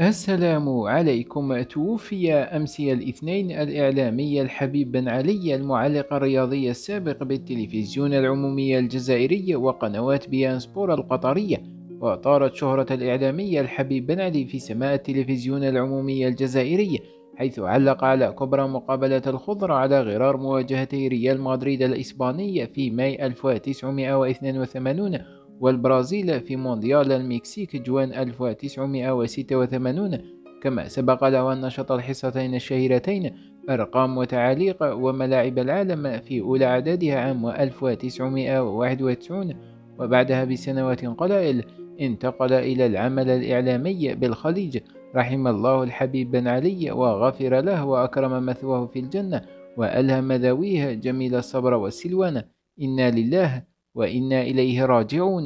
السلام عليكم. توفي أمس الاثنين الإعلامي الحبيب بن علي المعلق الرياضي السابق بالتلفزيون العمومي الجزائري وقنوات beIN Sport القطرية وطارت شهرة الإعلامي الحبيب بن علي في سماء التلفزيون العمومي الجزائري حيث علق على كبرى مقابلة الخضر على غرار مواجهتي ريال مدريد الإسباني في ماي 1982 والبرازيل في مونديال المكسيك جوان 1986 كما سبق له أن نشط الحصتين الشهيرتين أرقام وتعاليق وملاعب العالم في أولى عددها عام 1991 وبعدها بسنوات قلائل انتقل إلى العمل الإعلامي بالخليج. رحم الله الحبيب بن علي وغفر له وأكرم مثواه في الجنة وألهم ذويه جميل الصبر والسلوان. إنا لله وإنا إليه راجعون.